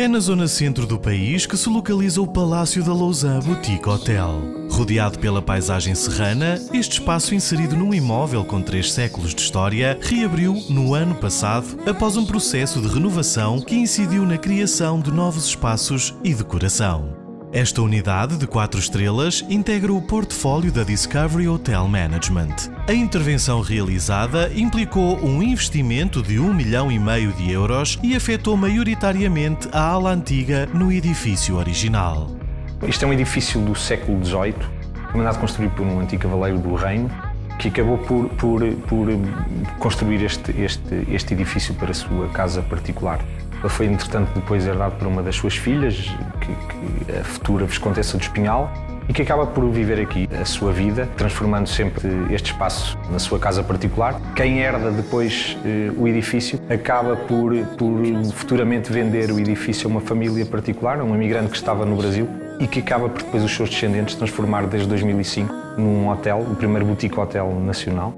É na zona centro do país que se localiza o Palácio da Lausanne Boutique Hotel. Rodeado pela paisagem serrana, este espaço inserido num imóvel com três séculos de história reabriu no ano passado após um processo de renovação que incidiu na criação de novos espaços e decoração. Esta unidade de quatro estrelas integra o portfólio da Discovery Hotel Management. A intervenção realizada implicou um investimento de um milhão e meio de euros e afetou maioritariamente a ala antiga no edifício original. Isto é um edifício do século XVIII, mandado construir por um antigo cavaleiro do reino, que acabou por, por, por construir este, este, este edifício para a sua casa particular. Ele foi, entretanto, depois herdado por uma das suas filhas, que, que a futura Viscontessa do Espinhal, e que acaba por viver aqui a sua vida, transformando sempre este espaço na sua casa particular. Quem herda depois eh, o edifício acaba por, por futuramente vender o edifício a uma família particular, a um imigrante que estava no Brasil e que acaba por depois os seus descendentes transformar desde 2005 num hotel, o primeiro boutique hotel nacional.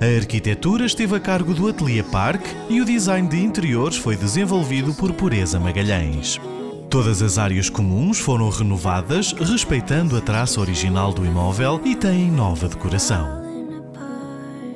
A arquitetura esteve a cargo do Atelier Park e o design de interiores foi desenvolvido por Pureza Magalhães. Todas as áreas comuns foram renovadas, respeitando a traça original do imóvel e têm nova decoração.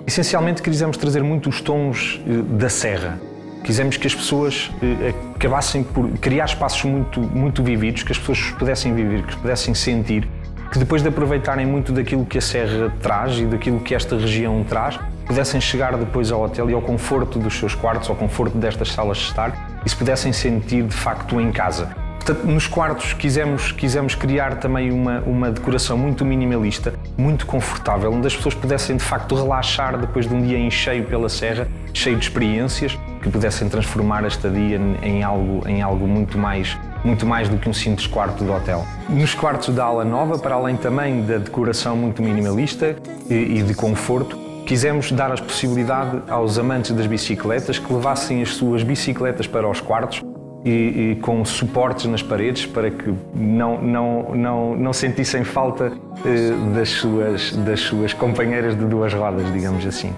Essencialmente quisemos trazer muito os tons eh, da serra. Quisemos que as pessoas eh, acabassem por criar espaços muito, muito vividos, que as pessoas pudessem viver, que pudessem sentir que depois de aproveitarem muito daquilo que a Serra traz e daquilo que esta região traz, pudessem chegar depois ao hotel e ao conforto dos seus quartos, ao conforto destas salas de estar e se pudessem sentir de facto em casa. Portanto, nos quartos quisemos, quisemos criar também uma, uma decoração muito minimalista, muito confortável, onde as pessoas pudessem de facto relaxar depois de um dia em cheio pela serra, cheio de experiências, que pudessem transformar a estadia em algo, em algo muito mais muito mais do que um simples quarto de hotel. Nos quartos da ala nova, para além também da decoração muito minimalista e de conforto, quisemos dar a possibilidade aos amantes das bicicletas que levassem as suas bicicletas para os quartos e, e, com suportes nas paredes para que não, não, não, não sentissem falta eh, das, suas, das suas companheiras de duas rodas, digamos assim.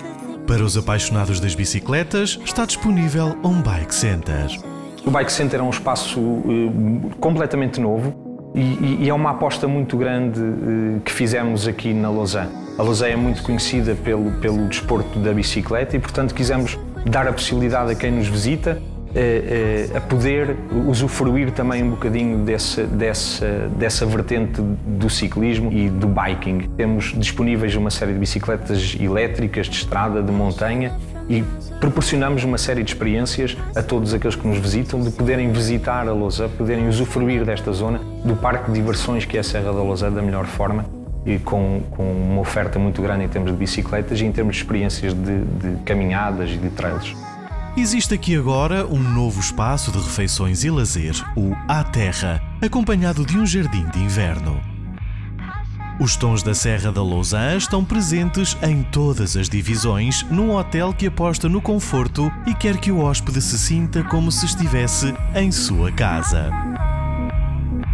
Para os apaixonados das bicicletas, está disponível um Bike Center. O Bike Center é um espaço uh, completamente novo e, é uma aposta muito grande uh, que fizemos aqui na Lausanne. A Lausanne é muito conhecida pelo, pelo desporto da bicicleta e, portanto, quisemos dar a possibilidade a quem nos visita uh, a poder usufruir também um bocadinho dessa, dessa, dessa vertente do ciclismo e do biking. Temos disponíveis uma série de bicicletas elétricas de estrada, de montanha e proporcionamos uma série de experiências a todos aqueles que nos visitam, de poderem visitar a Lousa, poderem usufruir desta zona, do parque de diversões que é a Serra da Lousa da melhor forma e com, com uma oferta muito grande em termos de bicicletas e em termos de experiências de, de caminhadas e de trails. Existe aqui agora um novo espaço de refeições e lazer, o A Terra, acompanhado de um jardim de inverno. Os tons da Serra da Lausanne estão presentes em todas as divisões, num hotel que aposta no conforto e quer que o hóspede se sinta como se estivesse em sua casa.